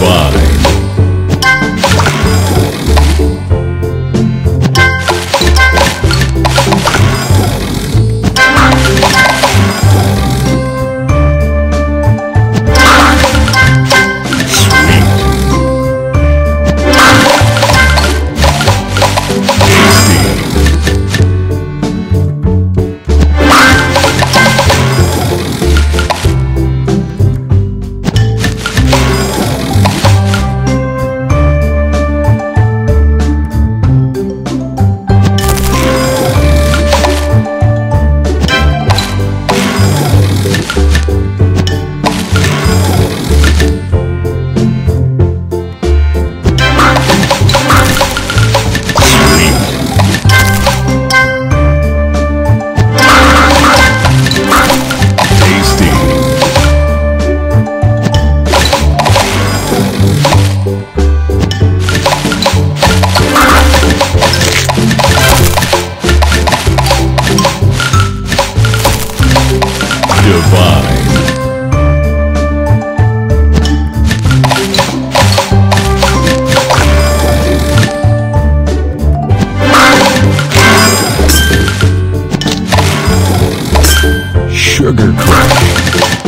by Divine. Sugar Crash.